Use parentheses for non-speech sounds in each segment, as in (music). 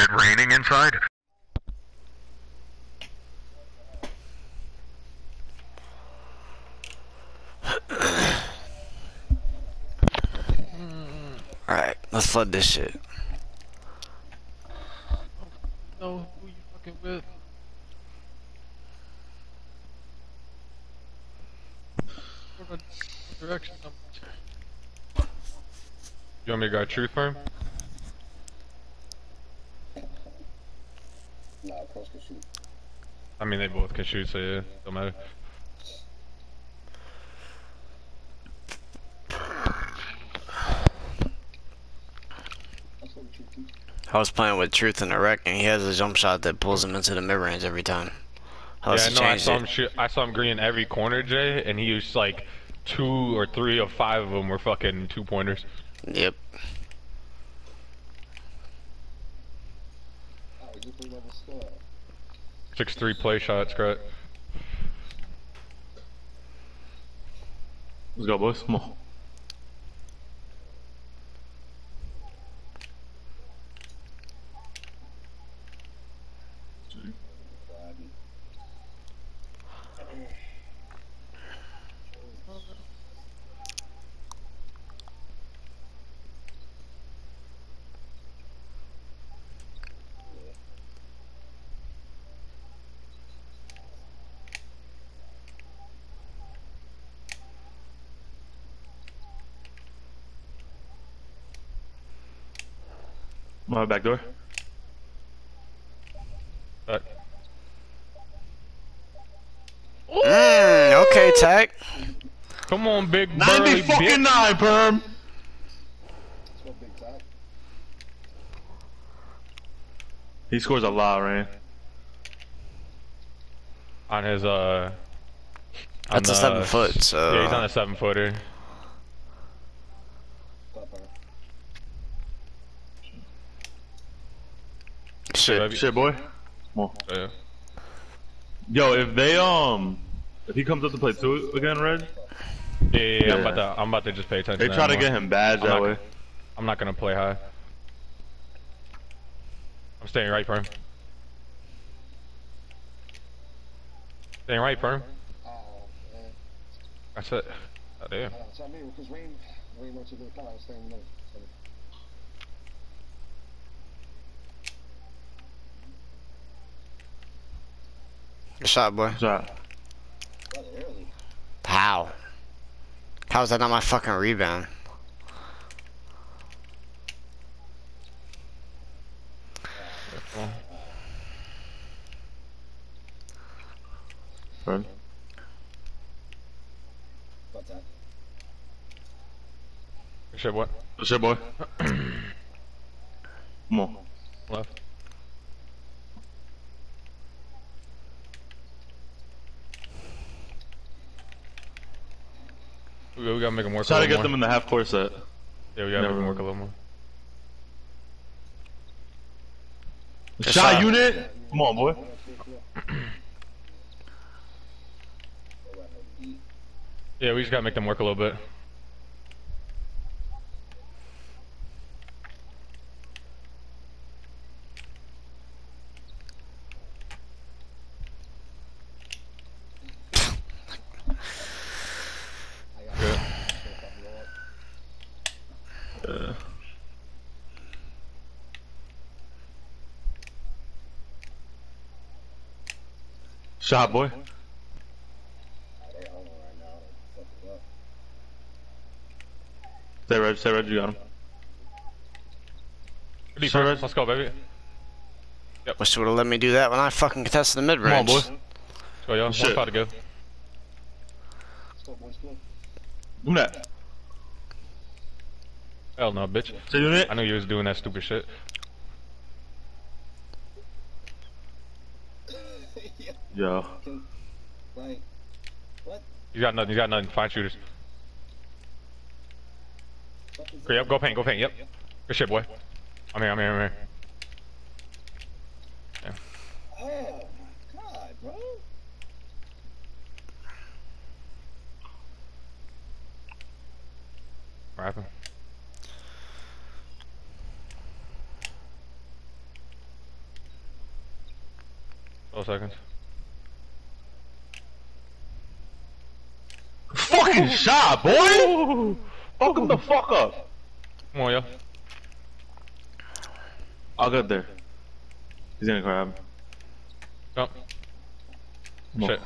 it raining inside? Alright, let's flood this shit. know who you fucking with. What direction I'm You want me to go truth for him? Nah, cross can shoot. I mean, they both can shoot, so yeah, don't matter. That's what you do. I was playing with Truth in the Rec, and he has a jump shot that pulls him into the mid range every time. Unless yeah, no, I saw it. him shoot. I saw him green every corner, Jay, and he used like two or three of five of them were fucking two pointers. Yep. Six three play shots, correct? Let's go, boys. Come on. My back door. But Mm, okay, Tech. come on, big 90 fucking bitch. 9, perm! That's what big time. He scores a lot, right? on his uh. on That's a seven foot, so. Yeah, he's on a seven footer. Top bar. Shit. Shit, boy. Come on. Yeah. Yo, if they, um, if he comes up to play two again, Red, Yeah, yeah, yeah, I'm about to. I'm about to just pay attention. they to try to get him badge that not- way. I'm not gonna play high. I'm staying right, perm. Staying right, perm. Oh. That's it. Oh, damn. Uh, so I mean, because Reign, Reign went to the car, I was staying there. So, Good shot, boy. Shot. rather early. How? How is that not my fucking rebound? Red. About that. Shit, what? Shit, boy. (clears throat) Come on. Left. We, gotta make him work Try a to little get them in the half court set. Yeah, we gotta Never make them work a little more. Shot, shot. unit. Come on, boy. (clears throat) Yeah, we just gotta make them work a little bit. I got Good. Uh, shot, boy. They hold on right now. Fuck it up. Stay red, stay red, you got him. Good defense. Service. Let's go, baby. Wish you would have let me do that when I fucking contested the mid range. Come on, range. boy. Let's go, yo. One Shit. spot to go. Let's go, boys. Go. Give me that. Hell no, bitch. Stay unit. I knew you was doing that stupid shit. Yeah. Yo. What? He's got nothing. He's got nothing. Find shooters. Okay, yep. Go paint. Go paint. Yep. Good shit, boy. I'm here. I'm here. I'm here. Oh my god, bro. 12 seconds. Fucking shot, boy! Fuck him the fuck up. Come on, yo. I'll get there. He's gonna grab. Jump. Come on. Shit.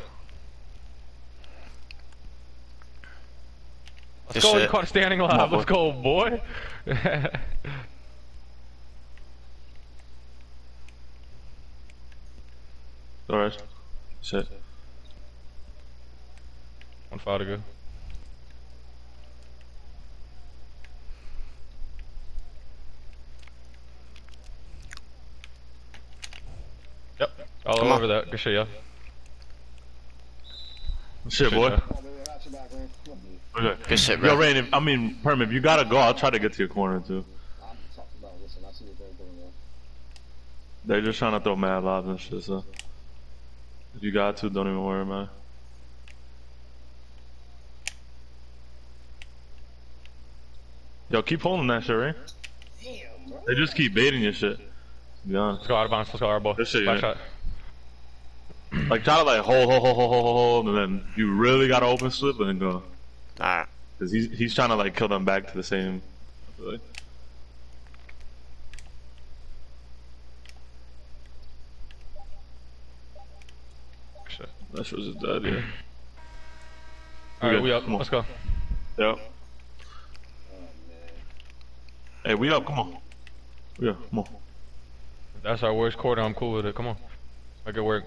Let's Good go, you shit. caught a standing on, live. boy. Let's go, boy. (laughs) Alright. Shit. One foul to go. All Come on. over that. Good shit, yeah. Shit, Shit, boy. yeah. Baby, I got back, man. Come. Okay. Good shit, Yo, bro. Reign, if, I mean, Perm, if you gotta go, I'll try to get to your corner too. I'm talking about, listen, I see what they're doing there. They're just trying to throw mad lobs and shit, so. If you got to, don't even worry, man. Yo, keep holding that shit, right? Damn, bro. They just keep baiting your shit. To be honest. Let's go out of bounds. Let's go, our ball. Good shit, Back yeah. Shot. Like, try to like hold, hold, hold, hold, hold, hold, hold, and then you really gotta open slip and then go. Alright. Cause he's, he's trying to like kill them back to the same. I feel like. Shit. That shit was just dead, yeah. (clears throat) All right, we up. come on. Let's go. Yep. Oh, man. Hey, we up, come on. We up, come on. That's our worst quarter. I'm cool with it. Come on. Make it work.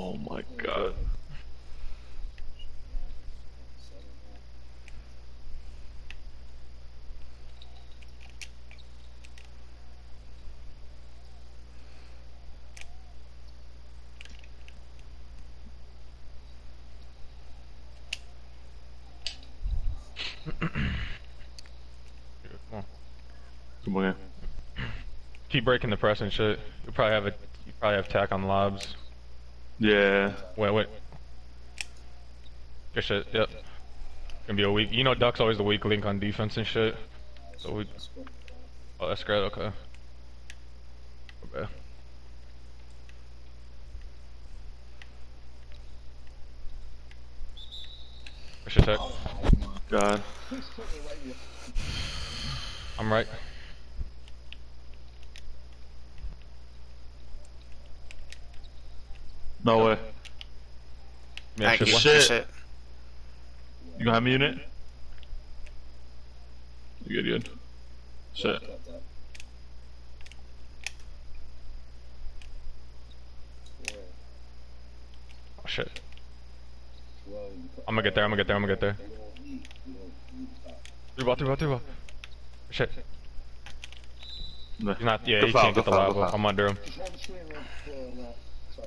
Oh my god. Come on. Come on, Keep breaking the press and shit. You probably have a. You probably have tack on lobs. Yeah. Wait, wait. Good shit. Yep. Gonna be a weak. You know, Duck's always the weak link on defense and shit. So we. Oh, that's great. Okay. Okay. Shit, Tech. God. He's putting it right here. I'm right. No way. Yeah, Alright, shit, shit. shit. You gonna have me in it? You good, good. Shit. Got that. Boy, Oh, shit. well, you put- I'm gonna get there. I'm gonna get there. I'm gonna get there. They don't. You don't eat that. Three ball. Three ball. Three ball. Shit. Nah. He's not. Yeah, he can't get the foul, lab. good ball. foul. I'm under him.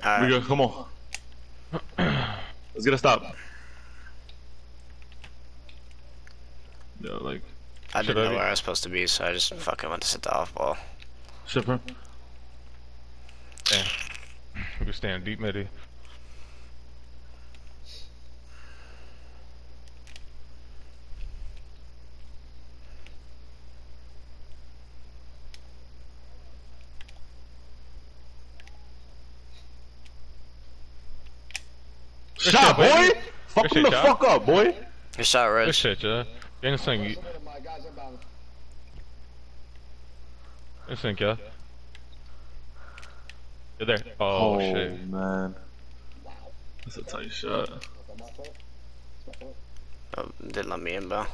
Just hold the screen real clear on that. Sorry. We Alright. good, come on. Let's get a stop. Yo, like, I didn't know baby. where I was supposed to be, so I just fucking went to sit the off ball. shipper. Damn. We can stand deep midi. Shot, shit, boy! baby. Fuck Good him shit, the Josh. fuck up, boy! Good shot, Good Reg. shit, yeah. Get in sync. Submit it, guys inbound. In sync, yeah. You're there. Oh, oh, shit. man. That's a tight shot. That's not my fault. It's my fault. Oh, didn't let me in, bro.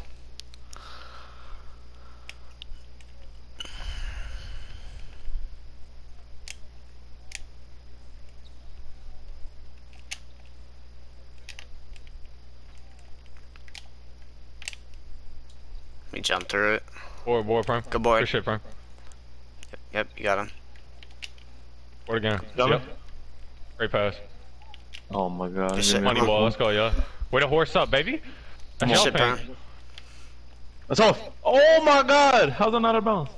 We jumped through it. Board, board, prime. Good board. Good shit, prime. Yep, you got him. Board again. Yep. me? Great pass. Oh my god. Good shit, Give me a Money ball. Let's go, yeah. Way to horse up, baby. That's Good shit, paint. bro. That's off. Oh my god! How's that not out of bounds?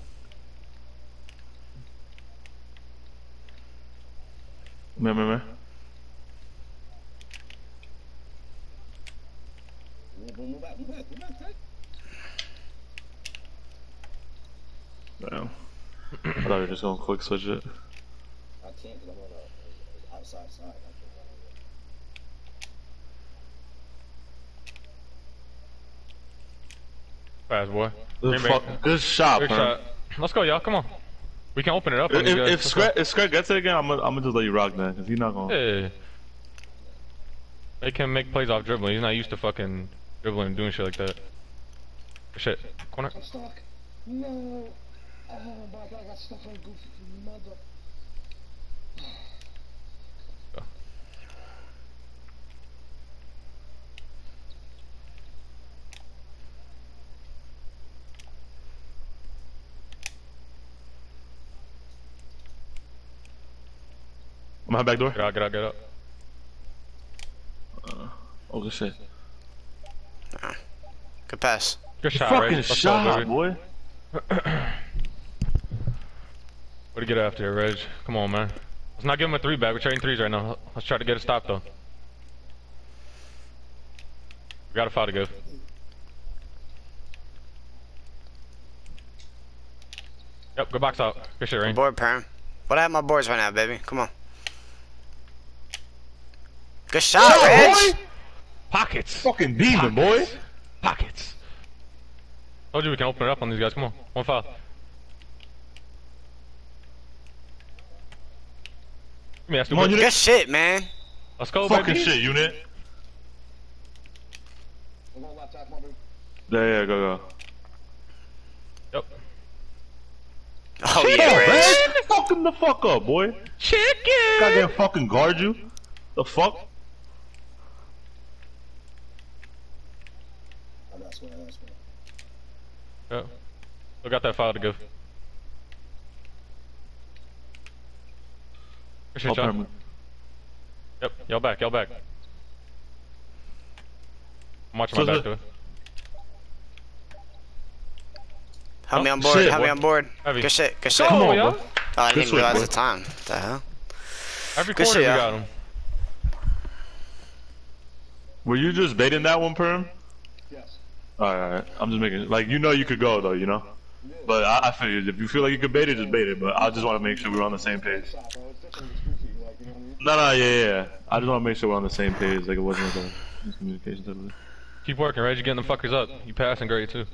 Man, man, man. Move, move, move back, move back, move back, Damn. I thought you were just gonna quick switch it. I can't because I'm on the outside side. I can't run over. Fast boy. Good, Green fuck, good shot, Good shot. Let's go, y'all. Come on. We can open it up. If, these if, guys. if, Let's if Scrap gets it again, I'm gonna, I'm gonna just let you rock then, cause he's not go. gonna. Yeah. They can make plays off dribbling. He's not used to fucking dribbling and doing shit like that. Shit. Corner. I'm stuck. No. Oh my god, I got stuck on goofy mother. I'm out back door. Get out, get out, get out. Uh, oh good shit. Good pass. Good shot, Fucking Ray. Let's go, shot, baby. boy. (clears throat) (clears throat) Way to get after it, Reg. Come on, man. Let's not give him a three back. We're trading threes right now. Let's try to get a stop, though. We got a foul to give. Yep, good box out. Good shit, Reign. Board perm. What I have my boards right now, baby? Come on. Good shot, Reg. Pockets! Fucking demon, boy. Pockets! Told you we can open it up on these guys. Come on. One foul. Give me that Come on, unit. Good shit, man. Let's go, Fucking baby. shit, unit. I'm going left side, come on, baby. Yeah, yeah, go, go. Yep. Oh yeah, Reg. Man, fuck him the fuck up, boy. Chicken! Goddamn fucking guard you. The fuck? I got swear, I got swear. Yep. Still got that file to give. Appreciate Oh, y'all. Perm. Yep, y'all back, y'all back. I'm watching my back the- to it. Help me Oh, on board. shit, Help me on board. Heavy. Good shit. Good shit. Come Oh, on, on, y'all. Oh, I didn't shit, realize boy. the time. What the hell? Every Good quarter shit, we got him. Were you just baiting that one, Perm? Yes. Alright, alright. I'm just making like you know you could go though, you know. But I, I figured if you feel like you could bait it, just bait it. But I just want to make sure we're on the same page. Shot, bro. It's different. It's goofy. Like, you know what I mean? No, no, yeah, yeah. yeah. I just want to make sure we're on the same page. Like it wasn't like a miscommunication type of thing. Keep working, Reg. You getting them fuckers up. You passing great too.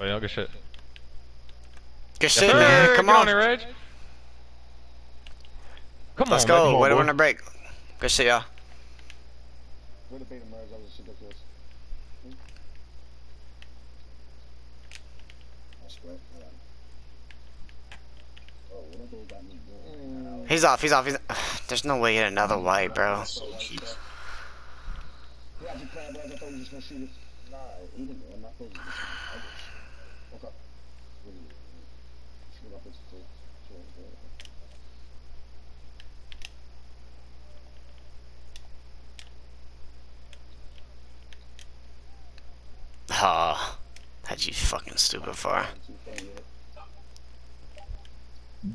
Oh yeah, good shit. Good shit, Sir, man. Come get on. it, Reg. Come Let's on, go. baby. on, Way to boy. win a break. Good shit, y'all. We're debating merge. That was just ridiculous. I swear. Hold on. Oh, what are they got He's off. He's off. He's. (sighs) There's no way hit another white, bro. Yeah, (sighs) had you fucking stupid far. Two thing, yeah.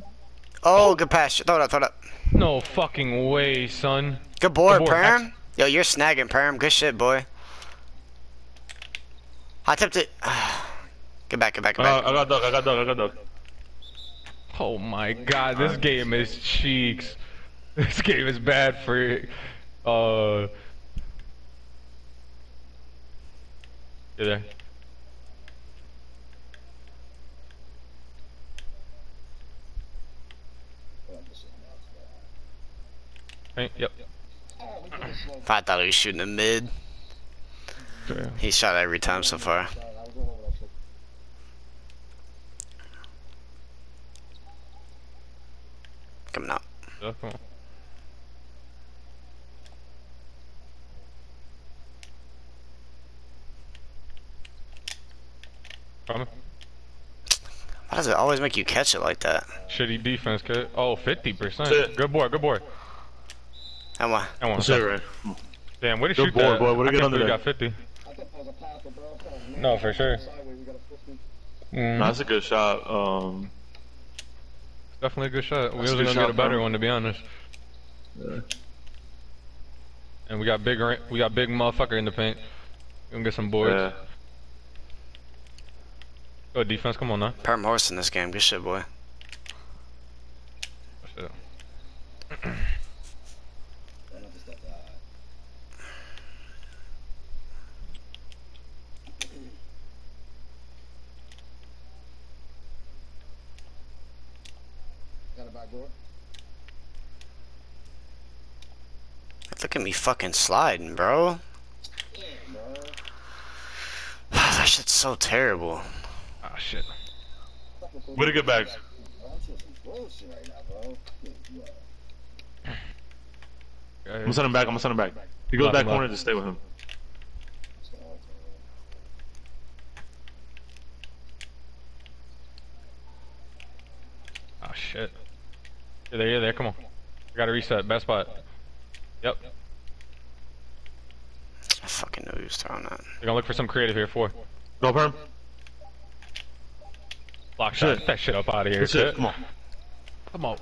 Oh, good pass. Throw it up. Throw it up. No fucking way, son. Good board, Good board, Perm. Yo, you're snagging, Perm. Good shit, boy. I tipped it. (sighs) Get back, get back, get Uh, back. I got duck. I got duck. I got duck. Oh my god, this game is cheeks. (laughs) This game is bad for uh You there? Hold on, just- Hey, yep. We did it slow. I thought he was shooting the mid. Yeah. He shot every time so far. Sorry, I was going over that shit. Coming up. Yeah, come on. Coming. Why does it always make you catch it like that? Shitty defense, kid. Oh, 50%. Good boy, good boy. Come on. That one. That's it, right? Damn, way to Good shoot boy, that. boy. Way to I get can't under there. you got 50. I thought that was a pass, but bro, I thought it was No, for sure. Sideways, we got a 50. Mm, that's a good shot. Um, definitely a good shot. We That's was a gonna good get a better bro. one, to be honest. And we got big, we got big motherfucker in the paint. We gonna get some boards. Yeah. Go defense, come on now. Perm horse in this game. Good shit, boy. Shit. (clears throat) Right off the step side. Got a back door? Look at me fucking sliding, bro. Yeah, (sighs) bro. that shit's so terrible. Ah shit. Fucking so- Way to get back. I'm just some bullshit right now, bro. Yeah. Yeah, I'm gonna send him back. I'm gonna send him back. He goes back corner. Just stay with him. It's all right, Ah shit. Yeah, there, yeah, there. Come on. I gotta reset. Best spot. Yep. I fucking knew who's throwing that. We're gonna look for some creative here. Four. Go perm. Block shot. Shit. Get that shit up out of here. That's it. Shit. Come on. Come on.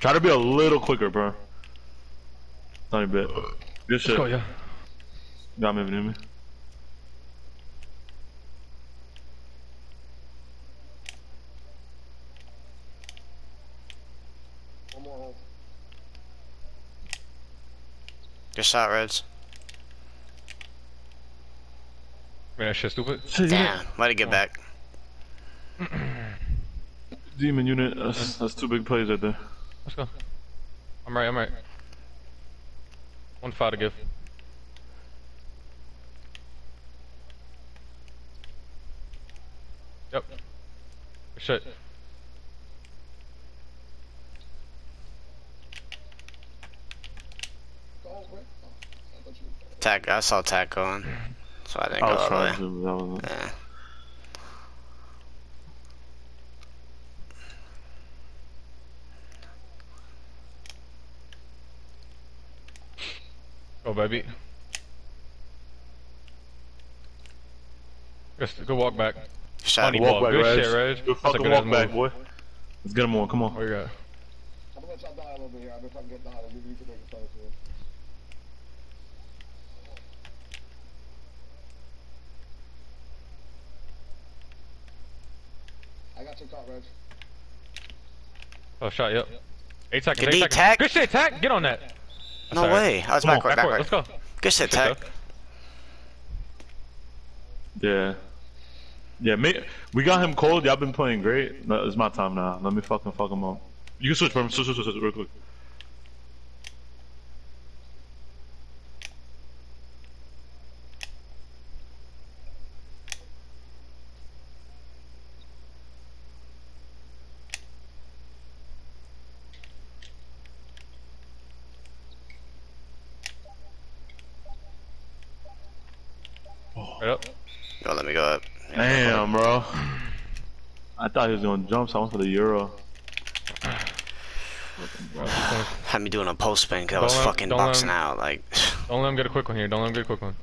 Try to be a little quicker, bro. Tiny bit. Good Let's shit. go, yeah. Got me, me. One more hole. Good shot, Reds. Man, that shit stupid. Damn. Might get oh. back. (clears throat) Demon unit. That's, that's two big plays right there. Let's go. I'm right. I'm right. One foul to give. Yep. Good Shit. Go, Rick. Oh, I thought you were- Tack. I saw Tack going. So I didn't I go was all the way. to. That was Yeah. Go, baby. Just go walk back. Shot. Funny Walk ball. back, Good Reg. shit, Reg. Good That's fucking good ass walk back, move. boy. Let's get him on. Come on. What you got? I'm gonna let y'all die a little bit here. I've been fucking getting out. You you can make a play for it. I got your caught, Reg. Oh, shot. Yep. Eight seconds. Good Eight seconds. Tack. Good shit, Tack. Get on that. That's No all right. way. I was Come on, backward, backward. backward. Let's go. Good shit, Good Tack. stuff. Yeah. Yeah, mate, we got him cold. Y'all been playing great. No, It's my time now. Let me fucking fuck him up. You can switch, bro. Switch, switch, switch, switch, real quick. Right up. Yo, let me go up. Damn, bro. I thought he was gonna jump, so I went for the euro. Had me doing a post spin because I was let- fucking boxing him- out. Like, (sighs) Don't let him get a quick one here. Don't let him get a quick one.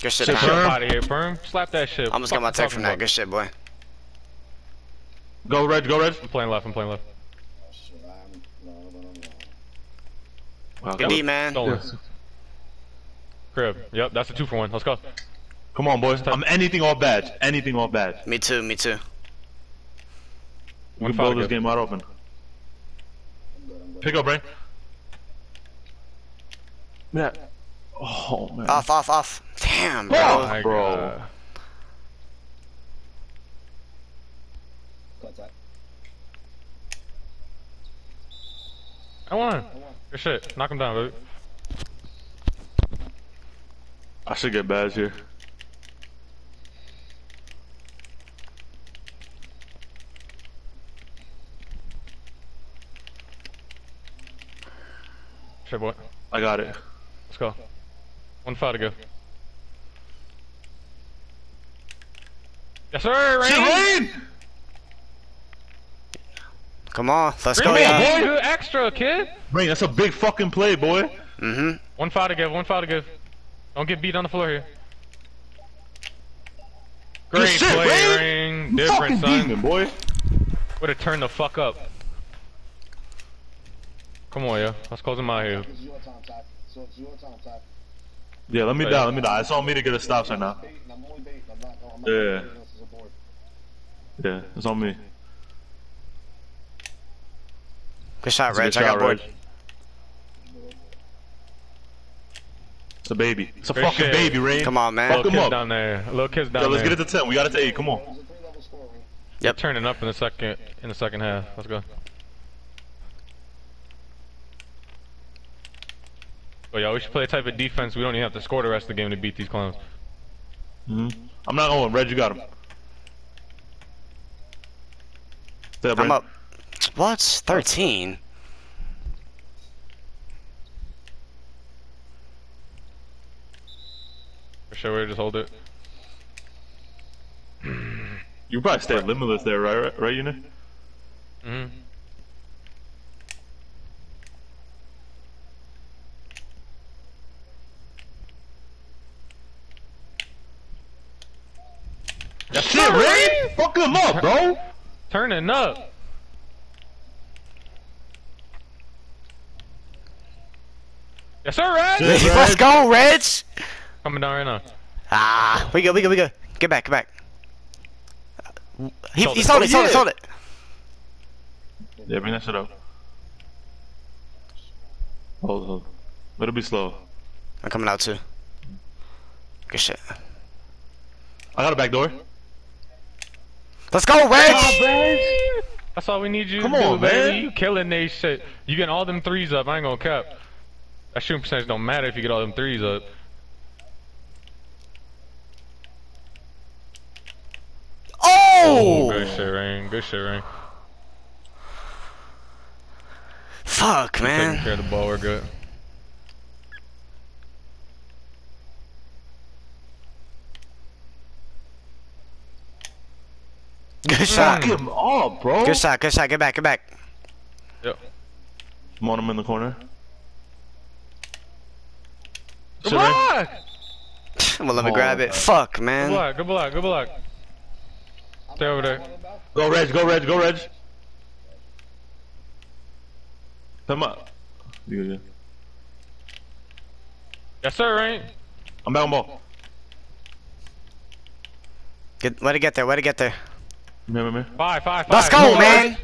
good shit, Shit, Get Perm. Perm. out of here, Perm. Slap that shit. I almost Fuck got my you tech from that. Good shit, boy. Go, red. go, red. I'm playing left. I'm playing left. Oh, shit. I'm, no, no, no, no. Wow, Good. D, man. Stolen. Yes. Crib. Yep, that's a two for one. Let's go. Come on, boys. I'm anything all bad. Anything all bad. Me too, me too. We One can blow this game wide open. I'm good, I'm good. Pick up, Ray. Yeah. Oh, man. Off, off, off. Damn, bro. Oh. My Bro. God. That. I won. I won. Good shit. Knock him down, baby. I should get badge here. Shit, boy. I got it. Let's go. One foul to go. Yes, sir. Reign. Shit, Come on, let's Bring go, me y'all. a extra, kid. Reign, that's a big fucking play, boy. Mm-hmm. One foul to give. One foul to give. Don't get beat on the floor here. Good Great shit, play, Reign. Ring. You Different, son. demon, boy. Would have turned the fuck up. Come on, yeah. Let's close him out here. It's your time, Ty. So time, Yeah, let me Oh, die, yeah. let me die. It's on me to get a stop sign now. Bait, and I'm only bait. I'm not, I'm not Yeah. doing anything else as a board. Yeah, it's on me. Good shot, It's a Reg. good I got shot, board. Reg. A baby. It's a Good fucking shit. baby, Reign. Come on, man. Fuck Little him up. down there. Little kids down Yo, let's there. get it to 10. We got it to 8. Come on. It's a three level score, Ring. Yep. Turning up in the second in the second half. Let's go. Oh yeah, we should play a type of defense. We don't even have to score the rest of the game to beat these clowns. hmm I'm not going. Red, you got him. Stay up, I'm up. What? 13? For sure, we just hold it. (clears throat) You probably stay limitless there, right? Right, right Unit? hmm That's it, Reign! Fuck him up, bro! Turning up. Yes, sir, Reg. Let's go, Reg! Coming down right now. Ah, we go, we go, we go. Get back, get back. He, Sold he sold it, sold it, sold it. Yeah, bring that shit up. Hold, hold. Let it be slow. I'm coming out too. Good shit. I got a back door. Let's go, Reg! That's all we need you Come to do, on, baby. man. You killing they shit. You getting all them threes up. I ain't gonna cap. That shooting percentage don't matter if you get all them threes up. Oh! Good shit, Reign. Good shit, Reign. Fuck, Taking man. care of the ball. We're good. Good mm. shot. Fuck him up, bro. Good shot, good shot. Get back, get back. Yep. I'm on him in the corner. Good Shit, Reign. block. (laughs) Well, let me Oh, grab it. God. Fuck, man. Good man. block. Good block. Good block. Stay over there. Go, Reg, go, Reg, go, Reg. Come up. You good, yeah. Yes, sir, Reign. I'm back on ball. Get, let it get there, let it get there. Come here, come here. Five, five, five. Let's Come go, man. Reign.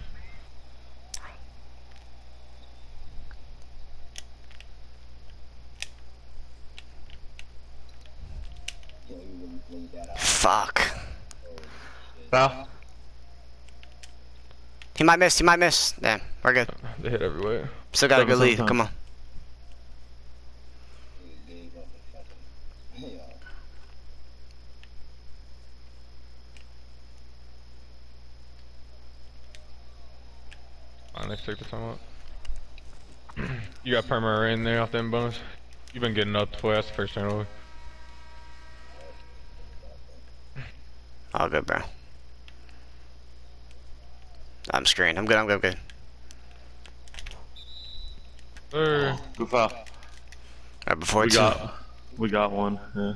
Yeah, you really played that out. Fuck. Foul. He might miss, he might miss. Damn, we're good. (laughs) They hit everywhere. Still got a good lead. seven Come on. You gave up the fucking. Yeah. Fine, let's take the time out. you got Perma in there off them bonus. You've been getting up before. That's the first turnover. All good, bro. I'm screened. I'm good, I'm good, I'm good. Sir. Good foul. Right before We got, we got one. Yeah.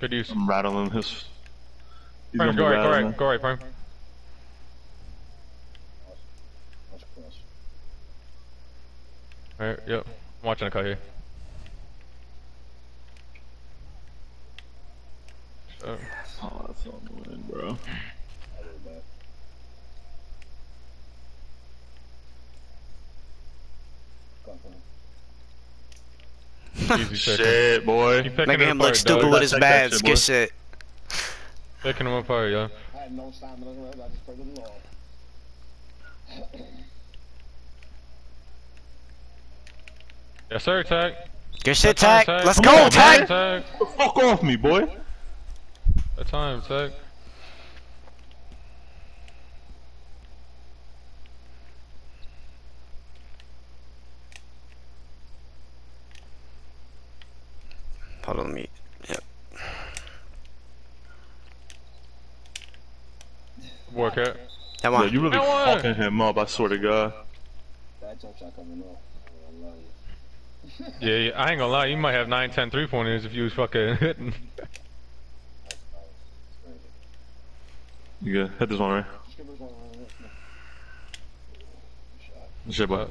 Good use. I'm rattling his. He's Perm, gonna go right, go right, go right, Perm. Watch cross. Alright, yep. I'm watching a cut here. Uh, Oh, that's on the win, bro. All the way back. Come from. easy pick. Shit, boy. You picking Making him apart, look stupid dog. with his Take that bads. shit, Good boy. shit. Picking them apart, yo. I had no stamina. I just played the law. Yes, sir, tag. Good shit, That Tag. Let's Come go, on, Tag. Fuck off me, boy. That time, tag. Hold on, let me. Yep. Work it. Come Yeah, on. you really I won. fucking him up. I swear to God. That jump shot coming off. I love you. Yeah, yeah, I ain't gonna lie. You might have 9, 10 three pointers if you was fucking (laughs) hitting. That's nice. It's crazy. You good? Hit this one, right? Shit, boy.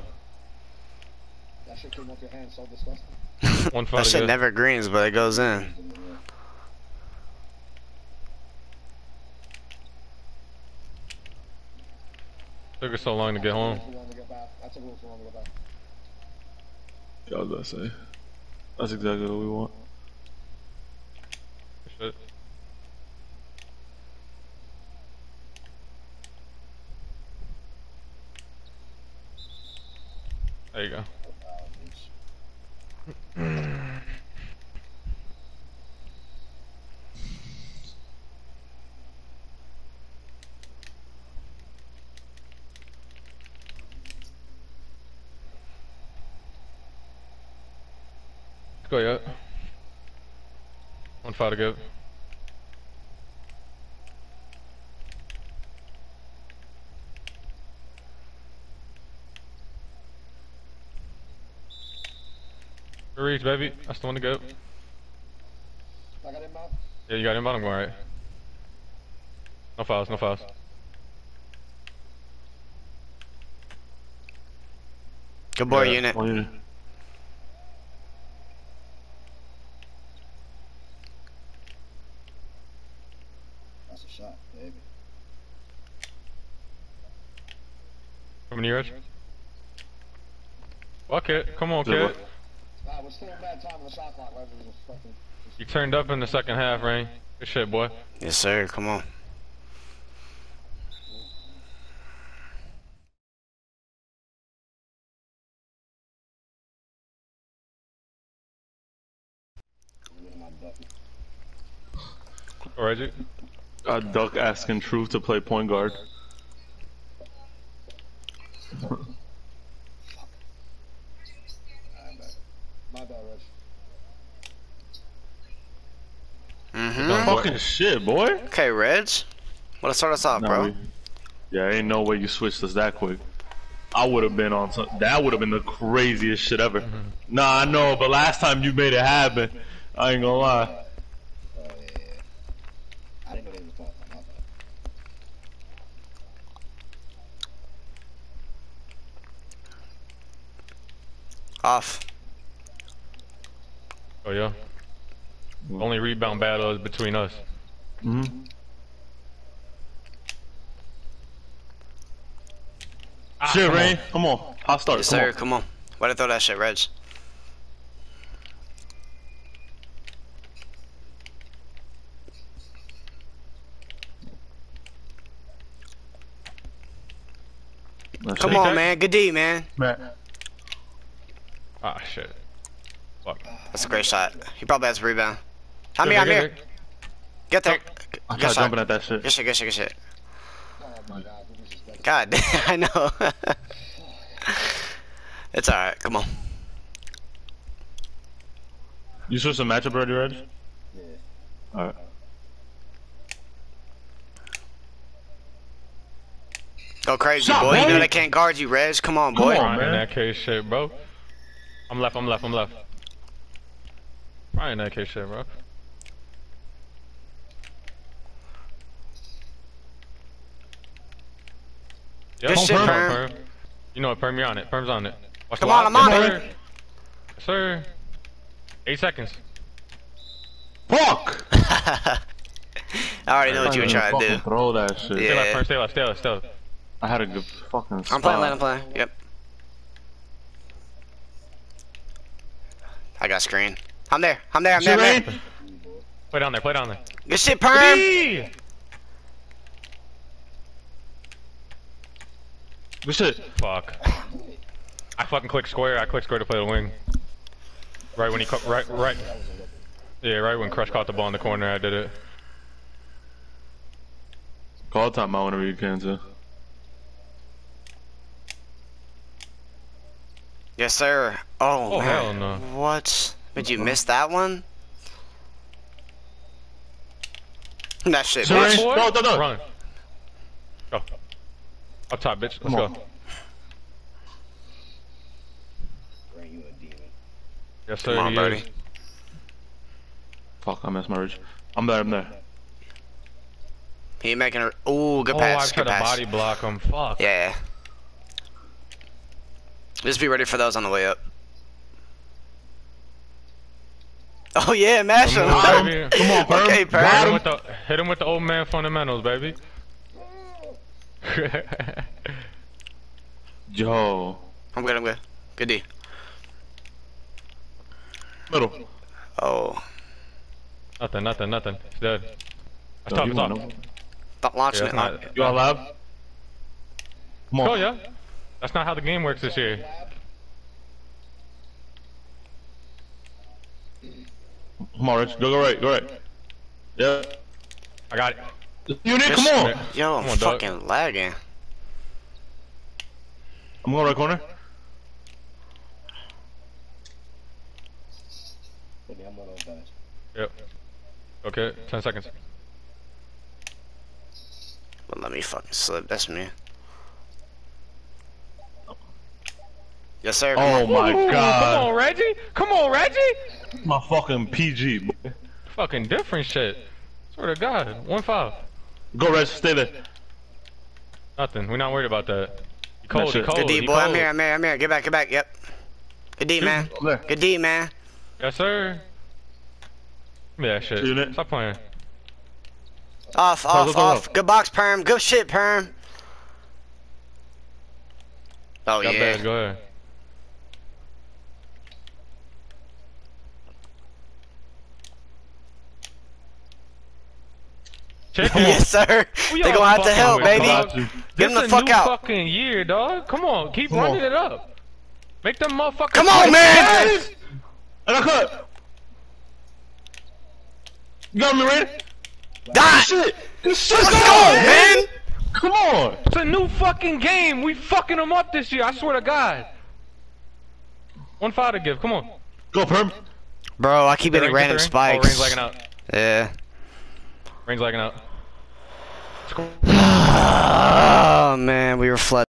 That shit came off your hand so disgusting. One That shit again. never greens, but it goes in. Took us so long to get home. Too long to get back. That took a little too long to get back. Yeah, I was about to say. That's exactly what we want. Shit. There you go. Go, yeah. One fight to go. Reach, baby. That's the one to go. I got him out. Yeah, you got him bottom going right. No fouls, no fouls. Good boy, Yeah. unit. Unit. That's a shot, baby. Coming to your edge. Fuck it. Come on, Good kid. We're still in bad time in the shot clock. Right? Just fucking. You turned up in the second half, Reign. Good shit, boy. Yes, sir. Come on. Get my. All right, G. Uh, Duck asking Truth to play point guard. (laughs) I'm back. My bad, Reg. Mm-hmm. Fucking shit, boy. Okay, Reg. Wanna start us off, Nah, bro? we- Yeah, ain't no way you switched us that quick. I would have been on some. That would have been the craziest shit ever. Nah, I know, but last time you made it happen, I ain't gonna lie. Oh, yeah, yeah. I didn't know they was talking. My. Off. Oh, yeah. Only rebound battle is between us. Mm hmm Ah, Shit, come on. Reign, come on. Hot start. Yes, come sir. on. Come on. Why'd I throw that shit, Reg? That's Come on, Okay. man. Good D, man. Man. Ah, shit. Fuck. That's a great shot. He probably has a rebound. I'm here. I'm here. Get there. I Good tried shot. jumping at that shit. Good shit. Good shit. Good shit. Oh my god, who disrespected? God, I know. it's alright. Come on. You switched the matchup already, Reg? Yeah. Alright. Go crazy, Shot, boy. You know they can't guard you, Reg. Come on, boy. Come boy. on. Fine in man. that case, shit, bro. I'm left, I'm left, I'm left. Fine in that case, shit, bro. Yep. Good shit, Perm. Perm. Perm. You know what, Perm, you're on it. Perm's on it. Watch Come the on, lock. I'm on it. sir. Yes, sir. Eight seconds. Fuck! (laughs) I already know what you were trying to do. Throw that shit. Yeah. Stay left, Perm, stay left, stay left, stay left. I had a good fucking spot. I'm playing lane, I'm playing. Yep. I got screen. I'm there. I'm there. I'm there. Shit, I'm there. Reign? Play down there, play down there. Good shit, Perm. Eee! Good shit. Fuck. I fucking click square. I click square to play the wing. Right when he cu- right right. Yeah, right when Crush caught the ball in the corner, I did it. Call time out whenever you can, too. Yes, sir. Oh, Oh, man. hell no. What? Did you miss that one? That shit, Sorry. bitch. Boy, Go, go, go. Run. Go. Up top, bitch. Let's Come go. on. You a demon. Yes, sir. Come on, he buddy. is. Fuck, I missed my reach. I'm there, I'm there. He making a. Ooh, good Oh, pass. I tried Good to body block him. Fuck. Yeah. Just be ready for those on the way up. Oh yeah, mash Come him. on, baby. Come on, Perm. Okay, Hit him with the hit him with the old man fundamentals, baby. (laughs) Yo. I'm good. I'm good. Good D. Middle. Oh, nothing, nothing, nothing. He's dead. That's No, top, you top. no? stop launching Yeah, it. that's not, You on lab? Come on. oh yeah. That's not how the game works this year. Come on, Rich. Go, go right. Go right. Yeah. I got it. Unit, Just- come on. Yo, I'm Come on, dog. fucking lagging. I'm going right corner. Maybe I'm one of those guys. Yep. Okay, ten seconds. But let me fucking slip. That's me. Yes, sir. Oh come Oh on. my Ooh, Come on, Reggie. Come on, Reggie. My fucking PG. boy. Fucking different shit. Swear to God. One five. Go, Rich. Stay there. Nothing. We're not worried about that. He cold. He shit. cold. Good D, he boy. I'm here. I'm here. I'm here. Get back. Get back. Yep. Good D, man. Good D, man. Yes, sir. Give me that shit. Unit. Stop playing. Off, go, off, go, off. go. Good box, perm. Good shit, perm. Oh Got yeah. bad. Go ahead. Check (laughs) yes, sir. Who They y'all gonna have to help, baby. dog? Got you. Get him This the a fuck new out. fucking year, dog. Come on, keep Come running on. it up. Make them motherfuckers. Come on, man. Yes! And I cut. You got me ready? Die. Shit. Let's Let's go, man. Come on. It's a new fucking game. We fucking them up this year. I swear to God. One five to give. Come on. Go, Perm. Bro, I keep getting random oh, spikes. Oh, range lagging out. Yeah. Range lagging out. (sighs) Oh man, we were flooded.